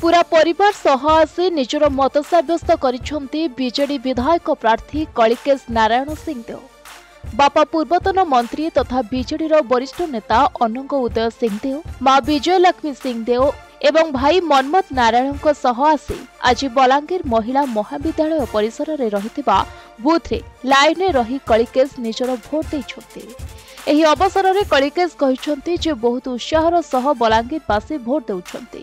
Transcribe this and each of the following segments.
ପୁରା ପରିବାର ସହ ଆସି ନିଜର ମତ ସାବ୍ୟସ୍ତ କରିଛନ୍ତି ବିଜେଡି ବିଧାୟକ ପ୍ରାର୍ଥୀ କଳିକେଶ ନାରାୟଣ ସିଂ ଦେଓ ବାପା ପୂର୍ବତନ ମନ୍ତ୍ରୀ ତଥା ବିଜେଡିର ବରିଷ୍ଠ ନେତା ଅନଙ୍ଗ ଉଦୟ ସିଂ ଦେଓ ମା ବିଜୟଲକ୍ଷ୍ମୀ ସିଂ ଦେଓ ଏବଂ ଭାଇ ମନ୍ମଥ ନାରାୟଣଙ୍କ ସହ ଆସି ଆଜି ବଲାଙ୍ଗୀର ମହିଳା ମହାବିଦ୍ୟାଳୟ ପରିସରରେ ରହିଥିବା ବୁଥ୍ରେ ଲାଇନ୍ରେ ରହି କଳିକେଶ ନିଜର ଭୋଟ୍ ଦେଇଛନ୍ତି ଏହି ଅବସରରେ କଳିକେଶ କହିଛନ୍ତି ଯେ ବହୁତ ଉତ୍ସାହର ସହ ବଲାଙ୍ଗୀରବାସୀ ଭୋଟ ଦେଉଛନ୍ତି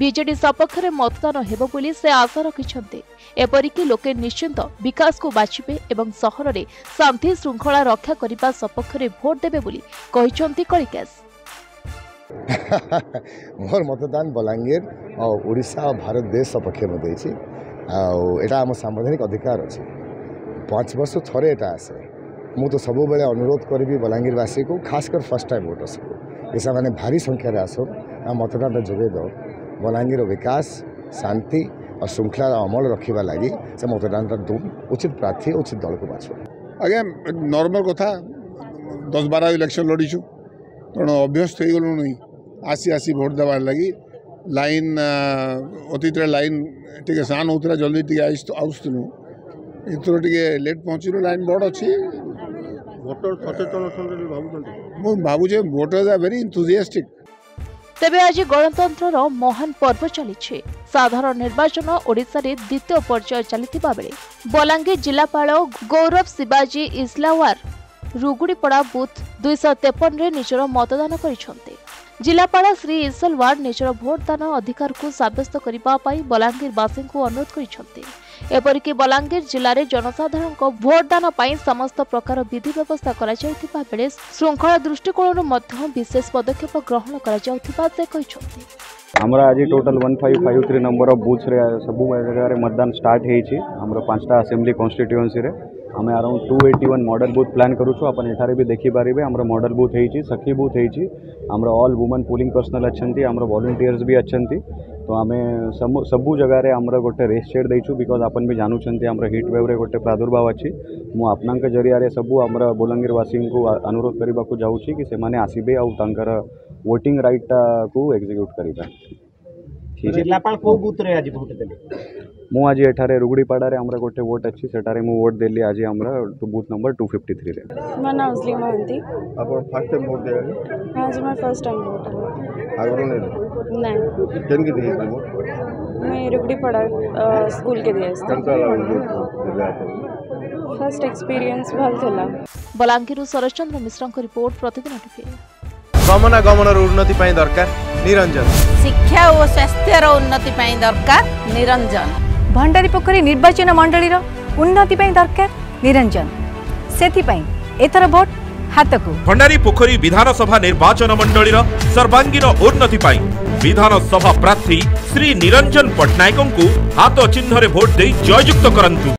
ବିଜେଡି ସପକ୍ଷରେ ମତଦାନ ହେବ ବୋଲି ସେ ଆଶା ରଖିଛନ୍ତି ଏପରିକି ଲୋକେ ନିଶ୍ଚିନ୍ତ ବିକାଶକୁ ବାଛିବେ ଏବଂ ସହରରେ ଶାନ୍ତି ଶୃଙ୍ଖଳା ରକ୍ଷା କରିବା ସପକ୍ଷରେ ଭୋଟ ଦେବେ ବୋଲି କହିଛନ୍ତି କଳିକେଶ ମୋର ମତଦାନ ବଲାଙ୍ଗୀର ଆଉ ଓଡ଼ିଶା ଆଉ ଭାରତ ଦେଶ ସପକ୍ଷରେ ମୁଁ ଦେଇଛି ଆଉ ଏଇଟା ଆମ ସାମ୍ବିଧାନିକ ଅଧିକାର ଅଛି ପାଞ୍ଚ ବର୍ଷ ଥରେ ଏଇଟା ଆସେ ମୁଁ ସବୁବେଳେ ଅନୁରୋଧ କରିବି ବଲାଙ୍ଗୀରବାସୀକୁ ଖାସ୍ କରି ଫାର୍ଷ୍ଟ ଟାଇମ୍ ଭୋଟର୍ସକୁ କି ସେମାନେ ଭାରି ସଂଖ୍ୟାରେ ଆସନ୍ ଆଉ ମତଦାନଟା ଯୋଗାଇ ଦେଉ ବଲାଙ୍ଗୀର ବିକାଶ ଶାନ୍ତି ଆଉ ଶୃଙ୍ଖଳାର ଅମଳ ରଖିବା ଲାଗି ସେ ମତଦାନଟା ଦେଉ ଉଚିତ ପ୍ରାର୍ଥୀ ଉଚିତ ଦଳକୁ ବାଛୁ ଆଜ୍ଞା ନର୍ମାଲ୍ କଥା ଦଶ ବାର ଇଲେକ୍ସନ୍ ଲଢ଼ିଛୁ ତେଣୁ ଅଭ୍ୟସ୍ତ ହେଇଗଲୁଣି ଆସି ଆସି ଭୋଟ୍ ଦେବାର ଲାଗି ଲାଇନ୍ ଅତୀତରେ ଲାଇନ୍ ଟିକେ ସାନ୍ ହେଉଥିଲା ଜଲ୍ଦି ଟିକେ ଆସୁଥିଲୁ ଏଥର ଟିକେ ଲେଟ୍ ପହଞ୍ଚିଲୁ ଲାଇନ୍ ବଡ଼ ଅଛି ভোଟর সচেতন অଛନ୍ତି ଭାବୁଛନ୍ତି ମୁଁ ଭାବୁଛି ଭୋଟର୍ସ ଆର୍ ଭେରି ଇନ୍ଥୁଜିଆଷ୍ଟିକ୍ ତେବେ ଆଜି ଗଣତନ୍ତ୍ରର ମହାନ ପର୍ବ ଚାଲିଛି ସାଧାରଣ ନିର୍ବାଚନ ଓଡ଼ିଶାରେ ଦ୍ୱିତୀୟ ପର୍ଯ୍ୟାୟ ଚାଲିଥିବା ବେଳେ ବଲାଙ୍ଗୀର ଜିଲ୍ଲାପାଳ ଗୌରବ ଶିବାଜୀ ଇସ୍ଲାୱାର ରୁଗୁଡ଼ିପଡ଼ା ବୁଥ୍ ଦୁଇଶହ ତେପନରେ ନିଜର ମତଦାନ କରିଛନ୍ତି ଜିଲ୍ଲାପାଳ ଶ୍ରୀ ଇସଲୱାର ନିଜର ଭୋଟଦାନ ଅଧିକାରକୁ ସାବ୍ୟସ୍ତ କରିବା ପାଇଁ ବଲାଙ୍ଗୀରବାସୀଙ୍କୁ ଅନୁରୋଧ କରିଛନ୍ତି एपरिक बलांगीर जिले में जनसाधारण भोटदान समस्त प्रकार विधि व्यवस्था कर श्रृंखला दृष्टिकोण विशेष पदक्षेप ग्रहण कर हमरा आज total three number of booths सब जगह मतदान स्टार्ट हमरा पांचटा आसेम्बली कन्स्टिट्युएन्सी आम around two eighty one model booth plan करूँ आप भी देखिपारे आम मडेल बुथ हो सखी booth whole women polling personnel अच्छा आम भी अच्छा તો ଆମେ ସବୁ ସବୁ ଜାଗାରେ ଆମର ଗୋଟେ ରେସ୍ ସେଟ୍ ଦେଇଛୁ ବିକଜ୍ ଆପଣ ବି ଜାଣୁଛନ୍ତି ଆମର ହିଟ୍ ୱେଭ୍ରେ ଗୋଟେ ପ୍ରାଦୁର୍ଭାବ ଅଛି ମୁଁ ଆପଣଙ୍କ ଜରିଆରେ ସବୁ ଆମର ବଲାଙ୍ଗୀରବାସୀଙ୍କୁ ଅନୁରୋଧ କରିବାକୁ ଯାଉଛି କି ସେମାନେ ଆସିବେ ଆଉ ତାଙ୍କର ଭୋଟିଂ ରାଇଟ୍ଟାକୁ ଏକ୍ଜିକ୍ୟୁଟ୍ କରିବେ ଜିଲ୍ଲାପାଳ କେଉଁ ବୁଥ୍ରେ ଆଜି ଭୋଟ୍ ଦେଲେ ମୁଁ ଆଜି ଏଠାରେ ରୁଗୁଡ଼ିପାଡ଼ାରେ ଆମର ଗୋଟେ ଭୋଟ୍ ଅଛି ସେଠାରେ ମୁଁ ଭୋଟ୍ ଦେଲି ଆଜି ଆମର ବୁଥ୍ ନମ୍ବର ଟୁ ଫିଫ୍ଟି ଥ୍ରୀରେ ମୋ ନାଁ ଉଜଲି ମହାନ୍ତି ଆପଣ ଫାର୍ଷ୍ଟ ଟାଇମ୍ ଭୋଟ୍ ଦେଲେ ହଁ ଆଜି ମୋର ଫାର୍ଷ୍ଟ ଟାଇମ୍ ଭୋଟ୍ ଆଗରୁ ନାଇଁ କେନ୍ କେ ଦିଏ ଭୋଟ୍ मैं रुगड़ीपाड़ा स्कूल के दिए फर्स्ट एक्सपीरियंस भल थिला बलांगीर सरोज चंद्र मिश्र को रिपोर्ट प्रतिदिन टीवी गमनागमन उन्नति दरकार निरंजन शिक्षा और स्वास्थ्य उन्नति दरकार निरंजन ଭଣ୍ଡାରୀ ପୋଖରୀ ନିର୍ବାଚନ ମଣ୍ଡଳୀର ଉନ୍ନତି ପାଇଁ ଦରକାର ନିରଞ୍ଜନ ସେଥିପାଇଁ ଏଥର ଭୋଟ ହାତକୁ ଭଣ୍ଡାରୀ ପୋଖରୀ ବିଧାନସଭା ନିର୍ବାଚନ ମଣ୍ଡଳୀର ସର୍ବାଙ୍ଗୀନ ଉନ୍ନତି ପାଇଁ ବିଧାନସଭା ପ୍ରାର୍ଥୀ ଶ୍ରୀ ନିରଞ୍ଜନ ପଟ୍ଟନାୟକଙ୍କୁ ହାତ ଚିହ୍ନରେ ଭୋଟ ଦେଇ ଜୟଯୁକ୍ତ କରନ୍ତୁ